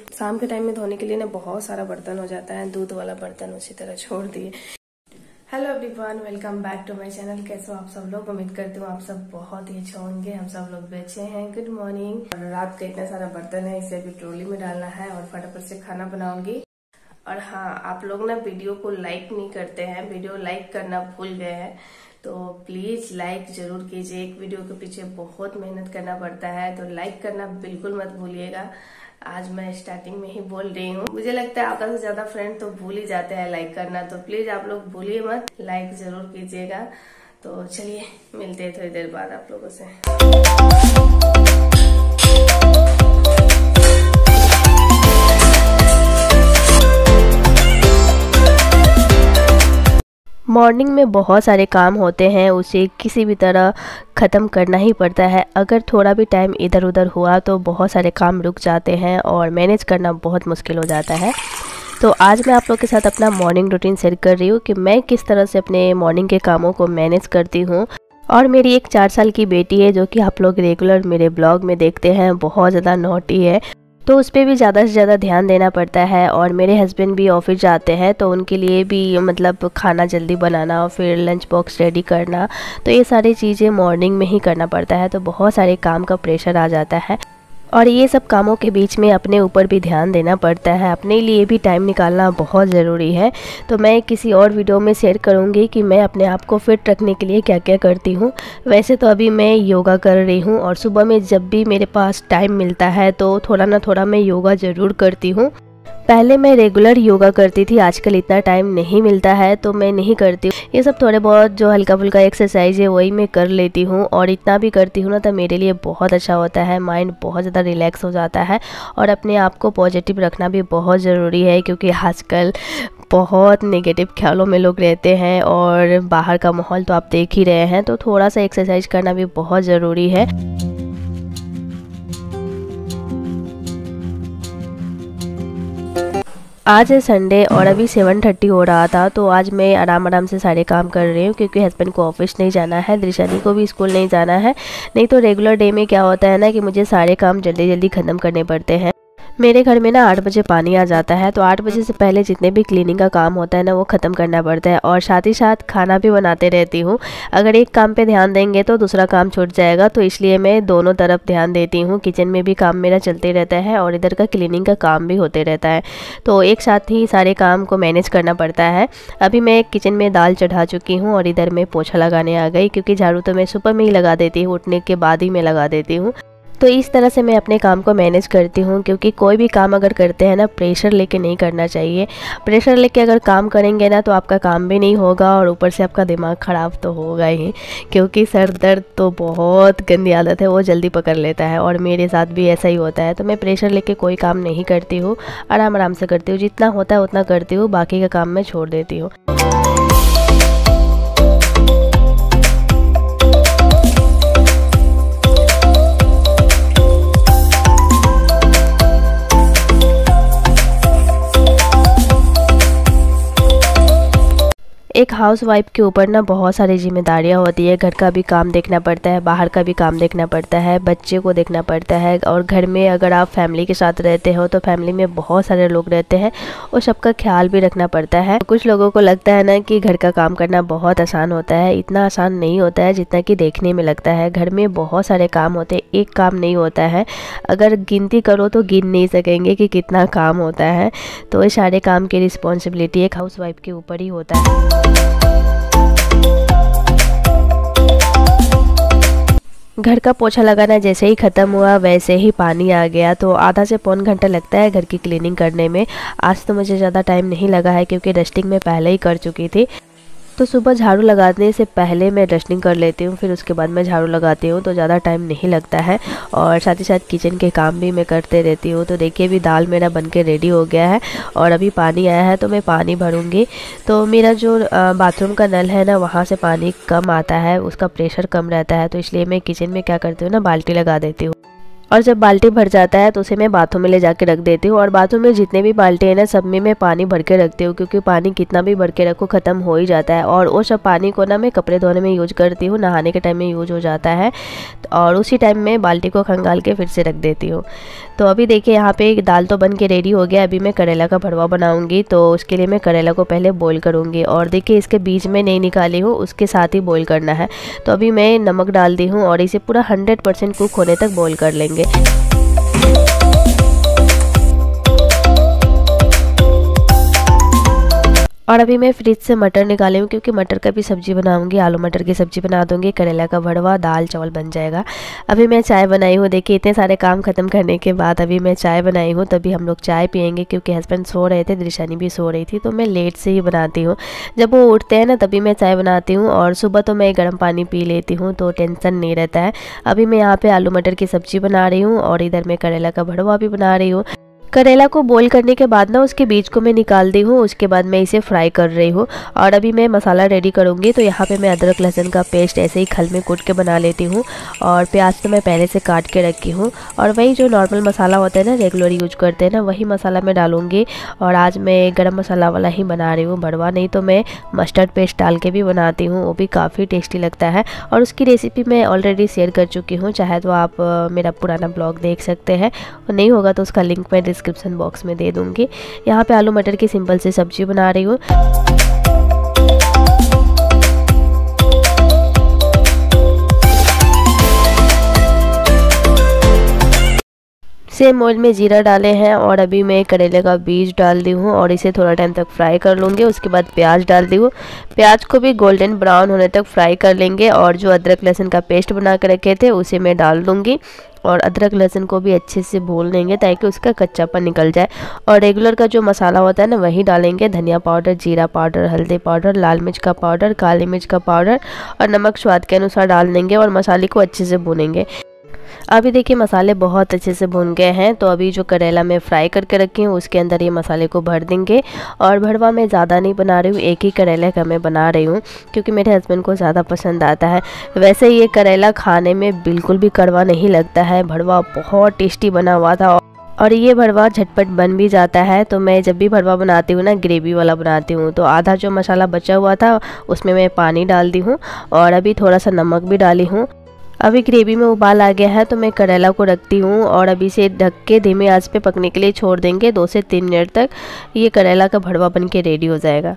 शाम के टाइम में धोने के लिए ना बहुत सारा बर्तन हो जाता है, दूध वाला बर्तन उसी तरह छोड़ दिए। Hello everyone welcome back to my channel कैसे हो आप सब लोग? उम्मीद करती हूँ आप सब बहुत ही अच्छे होंगे, हम सब लोग बेचे हैं। गुड मॉर्निंग और रात का इतना सारा बर्तन है, इसे अभी ट्रोली में डालना है और फटाफट से खाना बनाऊँगी। और हाँ आप लोग ना वीडियो को लाइक नहीं करते हैं, वीडियो लाइक करना भूल गए हैं। तो प्लीज़ लाइक ज़रूर कीजिए, एक वीडियो के पीछे बहुत मेहनत करना पड़ता है तो लाइक करना बिल्कुल मत भूलिएगा। आज मैं स्टार्टिंग में ही बोल रही हूँ। मुझे लगता है आधा से ज़्यादा फ्रेंड तो भूल ही जाते हैं लाइक करना तो प्लीज़ आप लोग भूलिए मत। लाइक ज़रूर कीजिएगा। तो चलिए, मिलते हैं थोड़ी देर बाद आप लोगों से। मॉर्निंग में बहुत सारे काम होते हैं, उसे किसी भी तरह ख़त्म करना ही पड़ता है। अगर थोड़ा भी टाइम इधर उधर हुआ तो बहुत सारे काम रुक जाते हैं और मैनेज करना बहुत मुश्किल हो जाता है। तो आज मैं आप लोग के साथ अपना मॉर्निंग रूटीन शेयर कर रही हूँ कि मैं किस तरह से अपने मॉर्निंग के कामों को मैनेज करती हूँ। और मेरी एक चार साल की बेटी है जो कि आप लोग रेगुलर मेरे ब्लॉग में देखते हैं, बहुत ज़्यादा नोटी है। तो उस पर भी ज़्यादा से ज़्यादा ध्यान देना पड़ता है और मेरे हस्बैंड भी ऑफ़िस जाते हैं तो उनके लिए भी मतलब खाना जल्दी बनाना और फिर लंच बॉक्स रेडी करना तो ये सारी चीज़ें मॉर्निंग में ही करना पड़ता है तो बहुत सारे काम का प्रेशर आ जाता है। और ये सब कामों के बीच में अपने ऊपर भी ध्यान देना पड़ता है। अपने लिए भी टाइम निकालना बहुत ज़रूरी है। तो मैं किसी और वीडियो में शेयर करूँगी कि मैं अपने आप को फिट रखने के लिए क्या क्या करती हूँ। वैसे तो अभी मैं योगा कर रही हूँ और सुबह में जब भी मेरे पास टाइम मिलता है तो थोड़ा ना थोड़ा मैं योगा ज़रूर करती हूँ। पहले मैं रेगुलर योगा करती थी, आजकल इतना टाइम नहीं मिलता है तो मैं नहीं करती ये सब थोड़े बहुत जो हल्का फुल्का एक्सरसाइज है, वही मैं कर लेती हूँ और इतना भी करती हूँ ना तो मेरे लिए बहुत अच्छा होता है। माइंड बहुत ज़्यादा रिलैक्स हो जाता है और अपने आप को पॉजिटिव रखना भी बहुत ज़रूरी है, क्योंकि आजकल बहुत नेगेटिव ख्यालों में लोग रहते हैं और बाहर का माहौल तो आप देख ही रहे हैं तो थोड़ा सा एक्सरसाइज करना भी बहुत ज़रूरी है। आज है संडे और अभी सेवन थर्टी हो रहा था तो आज मैं आराम आराम से सारे काम कर रही हूँ क्योंकि हस्बैंड को ऑफ़िस नहीं जाना है, दृशानी को भी स्कूल नहीं जाना है। नहीं तो रेगुलर डे में क्या होता है ना कि मुझे सारे काम जल्दी जल्दी ख़त्म करने पड़ते हैं। मेरे घर में ना आठ बजे पानी आ जाता है तो आठ बजे से पहले जितने भी क्लीनिंग का काम होता है ना, वो ख़त्म करना पड़ता है और साथ ही साथ खाना भी बनाते रहती हूँ। अगर एक काम पे ध्यान देंगे तो दूसरा काम छूट जाएगा तो इसलिए मैं दोनों तरफ़ ध्यान देती हूँ। किचन में भी काम मेरा चलते रहता है और इधर का क्लीनिंग का काम भी होते रहता है। तो एक साथ ही सारे काम को मैनेज करना पड़ता है। अभी मैं किचन में दाल चढ़ा चुकी हूँ और इधर मैं पोछा लगाने आ गई, क्योंकि झाड़ू तो मैं सुबह में ही लगा देती हूँ, उठने के बाद ही मैं लगा देती हूँ। तो इस तरह से मैं अपने काम को मैनेज करती हूँ, क्योंकि कोई भी काम अगर करते हैं ना प्रेशर लेके नहीं करना चाहिए। प्रेशर लेके अगर काम करेंगे ना तो आपका काम भी नहीं होगा और ऊपर से आपका दिमाग ख़राब तो होगा ही, क्योंकि सर दर्द तो बहुत गंदी आदत है, वो जल्दी पकड़ लेता है और मेरे साथ भी ऐसा ही होता है। तो मैं प्रेशर लेके कोई काम नहीं करती हूँ आराम आराम से करती हूँ, जितना होता है उतना करती हूँ, बाकी का काम मैं छोड़ देती हूँ। एक हाउस वाइफ के ऊपर ना बहुत सारी जिम्मेदारियाँ होती है। घर का भी काम देखना पड़ता है, बाहर का भी काम देखना पड़ता है, बच्चे को देखना पड़ता है और घर में अगर आप फैमिली के साथ रहते हो तो फैमिली में बहुत सारे लोग रहते हैं और सबका ख्याल भी रखना पड़ता है। कुछ लोगों को लगता है ना कि घर का काम करना बहुत आसान होता है, इतना आसान नहीं होता है जितना कि देखने में लगता है। घर में बहुत सारे काम होते हैं, एक काम नहीं होता है। अगर गिनती करो तो गिन नहीं सकेंगे कि कितना काम होता है तो ये सारे काम की रिस्पॉन्सिबिलिटी एक हाउस वाइफ के ऊपर ही होता है। घर का पोछा लगाना जैसे ही ख़त्म हुआ, वैसे ही पानी आ गया। तो आधा से पौन घंटा लगता है घर की क्लीनिंग करने में। आज तो मुझे ज़्यादा टाइम नहीं लगा है, क्योंकि डस्टिंग मैं पहले ही कर चुकी थी। तो सुबह झाड़ू लगाने से पहले मैं डस्टिंग कर लेती हूँ, फिर उसके बाद मैं झाड़ू लगाती हूँ तो ज़्यादा टाइम नहीं लगता है। और साथ ही साथ किचन के काम भी मैं करते रहती हूँ तो देखिए अभी दाल मेरा बन के रेडी हो गया है और अभी पानी आया है तो मैं पानी भरूँगी। तो मेरा जो बाथरूम का नल है ना, वहाँ से पानी कम आता है, उसका प्रेशर कम रहता है तो इसलिए मैं किचन में क्या करती हूँ ना, बाल्टी लगा देती हूँ। और जब बाल्टी भर जाता है तो उसे मैं बाथरूम में ले जाके रख देती हूँ। और बाथरूम में जितने भी बाल्टी है ना, सब में मैं पानी भर के रखती हूँ, क्योंकि पानी कितना भी भर के रखो, ख़त्म हो ही जाता है। और वो सब पानी को ना मैं कपड़े धोने में यूज़ करती हूँ, नहाने के टाइम में यूज़ हो जाता है। और उसी टाइम में बाल्टी को खंगाल के फिर से रख देती हूँ। तो अभी देखिए, यहाँ पे दाल तो बन के रेडी हो गया। अभी मैं करेला का भरवा बनाऊँगी तो उसके लिए मैं करेला को पहले बॉईल करूँगी। और देखिए, इसके बीज में नहीं निकाली हूँ, उसके साथ ही बॉईल करना है। तो अभी मैं नमक डाल दी हूँ और इसे पूरा हंड्रेड कुक होने तक बॉईल कर लेंगे। ಇದೆ और अभी मैं फ्रिज से मटर निकाली हूँ, क्योंकि मटर का भी सब्ज़ी बनाऊँगी, आलू मटर की सब्ज़ी बना दूँगी, करेला का भड़वा दाल, चावल बन जाएगा। अभी मैं चाय बनाई हूँ, देखिए इतने सारे काम ख़त्म करने के बाद अभी मैं चाय बनाई हूँ, तभी हम लोग चाय पियेंगे, क्योंकि हस्बैंड सो रहे थे दृशानी भी सो रही थी तो मैं लेट से ही बनाती हूँ। जब वो उठते हैं ना, तभी मैं चाय बनाती हूँ, और सुबह तो मैं गर्म पानी पी लेती हूँ तो टेंशन नहीं रहता है। अभी मैं यहाँ पर आलू मटर की सब्ज़ी बना रही हूँ, और इधर मैं करेला का भड़वा भी बना रही हूँ। करेला को बॉईल करने के बाद ना उसके बीज को मैं निकाल दी हूँ, उसके बाद मैं इसे फ्राई कर रही हूँ। और अभी मैं मसाला रेडी करूँगी तो यहाँ पे मैं अदरक, लहसुन का पेस्ट ऐसे ही खल में कूट के बना लेती हूँ और प्याज तो मैं पहले से काट के रखी हूँ। और वही जो नॉर्मल मसाला होता है ना रेगुलर यूज़ करते हैं ना, वही मसाला मैं डालूँगी। और आज मैं गर्म मसाला वाला ही बना रही हूँ भड़वा नहीं तो मैं मस्टर्ड पेस्ट डाल के भी बनाती हूँ, वो भी काफ़ी टेस्टी लगता है। और उसकी रेसिपी मैं ऑलरेडी शेयर कर चुकी हूँ, चाहे तो आप मेरा पुराना ब्लॉग देख सकते हैं, नहीं होगा तो उसका लिंक मैं डिस्क्रिप्शन बॉक्स में दे दूँगी। यहाँ पे आलू मटर की सिंपल से सब्ज़ी बना रही हूँ। सेम ऑयल में जीरा डाले हैं और अभी मैं करेले का बीज डाल दी हूँ और इसे थोड़ा टाइम तक फ्राई कर लूँगी। उसके बाद प्याज डाल दी हूँ। प्याज को भी गोल्डन ब्राउन होने तक फ्राई कर लेंगे और जो अदरक लहसुन का पेस्ट बना कर रखे थे, उसे मैं डाल दूँगी। और अदरक लहसुन को भी अच्छे से भून लेंगे ताकि उसका कच्चापन निकल जाए। और रेगुलर का जो मसाला होता है ना, वही डालेंगे धनिया पाउडर, जीरा पाउडर, हल्दी पाउडर, लाल मिर्च का पाउडर, काली मिर्च का पाउडर और नमक स्वाद के अनुसार डाल देंगे और मसाले को अच्छे से भूनेंगे। अभी देखिए मसाले बहुत अच्छे से भुन गए हैं तो अभी जो करेला मैं फ्राई करके रखी हूँ, उसके अंदर ये मसाले को भर देंगे। और भरवा मैं ज़्यादा नहीं बना रही हूँ, एक ही करेला का मैं बना रही हूँ, क्योंकि मेरे हस्बैंड को ज़्यादा पसंद आता है। वैसे ये करेला खाने में बिल्कुल भी कड़वा नहीं लगता है, भरवा बहुत टेस्टी बना हुआ था। और ये भरवा झटपट बन भी जाता है तो मैं जब भी भरवा बनाती हूँ ना ग्रेवी वाला बनाती हूँ तो आधा जो मसाला बचा हुआ था, उसमें मैं पानी डाल दी हूँ, और अभी थोड़ा सा नमक भी डाली हूँ। अभी ग्रेवी में उबाल आ गया है तो मैं करेला को रखती हूँ और अभी से ढक के धीमे आँच पे पकने के लिए छोड़ देंगे। दो से तीन मिनट तक ये करेला का भड़वा बन के रेडी हो जाएगा।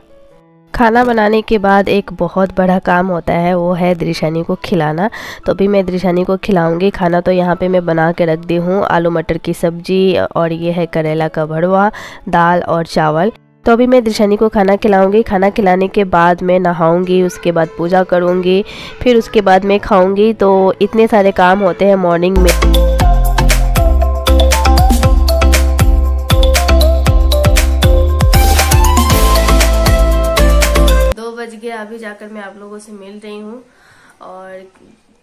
खाना बनाने के बाद एक बहुत बड़ा काम होता है, वो है दृशानी को खिलाना। तो अभी मैं दृशानी को खिलाऊँगी। खाना तो यहाँ पे मैं बना के रख दी हूँ। आलू मटर की सब्ज़ी और ये है करेला का भड़वा, दाल और चावल। तो अभी मैं दृशनी को खाना खिलाऊँगी। खाना खिलाने के बाद मैं नहाऊँगी, उसके बाद पूजा करूँगी, फिर उसके बाद मैं खाऊँगी। तो इतने सारे काम होते हैं मॉर्निंग में। दो बज गया अभी जाकर मैं आप लोगों से मिल रही हूँ। और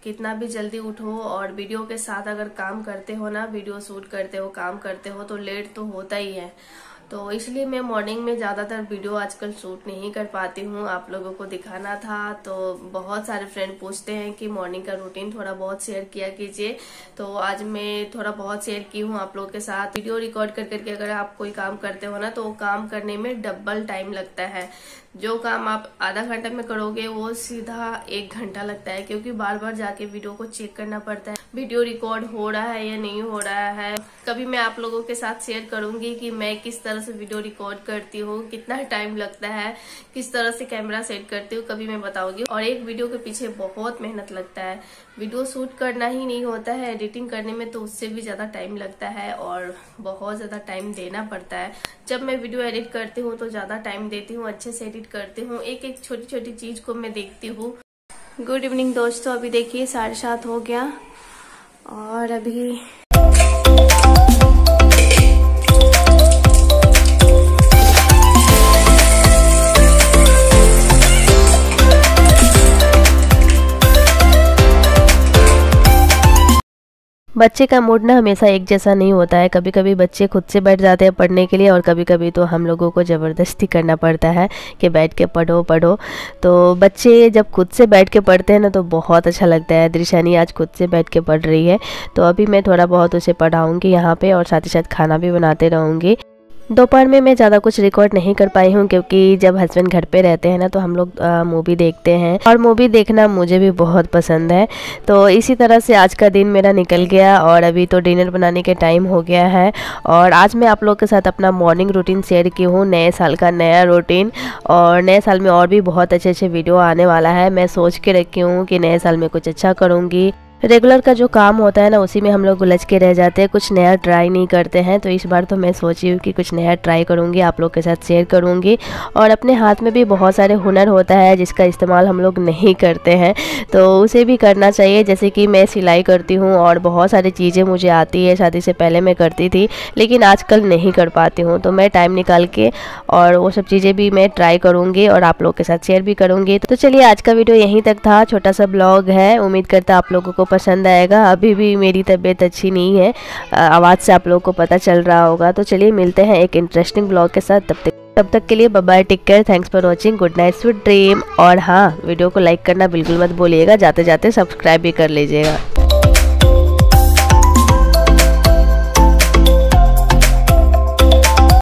कितना भी जल्दी उठो और वीडियो के साथ अगर काम करते हो ना, वीडियो शूट करते हो, काम करते हो तो लेट तो होता ही है। तो इसलिए मैं मॉर्निंग में ज़्यादातर वीडियो आजकल शूट नहीं कर पाती हूँ। आप लोगों को दिखाना था तो बहुत सारे फ्रेंड पूछते हैं कि मॉर्निंग का रूटीन थोड़ा बहुत शेयर किया कीजिए। तो आज मैं थोड़ा बहुत शेयर की हूँ आप लोगों के साथ। वीडियो रिकॉर्ड कर करके अगर आप कोई काम करते हो ना तो काम करने में डबल टाइम लगता है। जो काम आप आधा घंटा में करोगे, वो सीधा एक घंटा लगता है, क्योंकि बार बार जाके वीडियो को चेक करना पड़ता है वीडियो रिकॉर्ड हो रहा है या नहीं हो रहा है। कभी मैं आप लोगों के साथ शेयर करूँगी कि मैं किस तरह से वीडियो रिकॉर्ड करती हूँ, कितना टाइम लगता है, किस तरह से कैमरा सेट करती हूँ, कभी मैं बताऊँगी। और एक वीडियो के पीछे बहुत मेहनत लगता है। वीडियो शूट करना ही नहीं होता है एडिटिंग करने में तो उससे भी ज़्यादा टाइम लगता है और बहुत ज़्यादा टाइम देना पड़ता है। जब मैं वीडियो एडिट करती हूँ तो ज़्यादा टाइम देती हूँ, अच्छे से एडिट करती हूँ। एक एक छोटी छोटी चीज़ को मैं देखती हूँ। गुड इवनिंग दोस्तों, अभी देखिए साढ़े सात हो गया और अभी बच्चे का मूड ना हमेशा एक जैसा नहीं होता है। कभी कभी बच्चे खुद से बैठ जाते हैं पढ़ने के लिए और कभी कभी तो हम लोगों को ज़बरदस्ती करना पड़ता है कि बैठ के पढ़ो पढ़ो। तो बच्चे जब खुद से बैठ के पढ़ते हैं ना तो बहुत अच्छा लगता है। दृशानी आज खुद से बैठ के पढ़ रही है। तो अभी मैं थोड़ा बहुत उसे पढ़ाऊँगी यहाँ पर और साथ ही साथ खाना भी बनाते रहूँगी। दोपहर में मैं ज़्यादा कुछ रिकॉर्ड नहीं कर पाई हूँ क्योंकि जब हस्बैंड घर पे रहते हैं ना तो हम लोग मूवी देखते हैं। और मूवी देखना मुझे भी बहुत पसंद है। तो इसी तरह से आज का दिन मेरा निकल गया और अभी तो डिनर बनाने के टाइम हो गया है। और आज मैं आप लोग के साथ अपना मॉर्निंग रूटीन शेयर की हूँ, नए साल का नया रूटीन और नए साल में और भी बहुत अच्छे अच्छे वीडियो आने वाला है। मैं सोच के रखी हूँ कि नए साल में कुछ अच्छा करूँगी। रेगुलर का जो काम होता है ना, उसी में हम लोग उलझ के रह जाते हैं। कुछ नया ट्राई नहीं करते हैं तो इस बार तो मैं सोची हूँ कि कुछ नया ट्राई करूँगी, आप लोग के साथ शेयर करूँगी। और अपने हाथ में भी बहुत सारे हुनर होता है, जिसका इस्तेमाल हम लोग नहीं करते हैं। तो उसे भी करना चाहिए, जैसे कि मैं सिलाई करती हूँ और बहुत सारी चीज़ें मुझे आती है, शादी से पहले मैं करती थी, लेकिन आजकल नहीं कर पाती हूँ। तो मैं टाइम निकाल के और वो सब चीज़ें भी मैं ट्राई करूँगी और आप लोग के साथ शेयर भी करूँगी। तो चलिए आज का वीडियो यहीं तक था। छोटा सा ब्लॉग है। उम्मीद करता आप लोगों को पसंद आएगा। अभी भी मेरी तबीयत अच्छी नहीं है। आवाज़ से आप लोगों को पता चल रहा होगा। तो चलिए मिलते हैं एक इंटरेस्टिंग ब्लॉग के साथ। तब तक तब तक के लिए bye take care thanks for watching good night sweet dream और हाँ वीडियो को लाइक करना बिल्कुल मत बोलिएगा जाते जाते सब्सक्राइब भी कर लीजिएगा।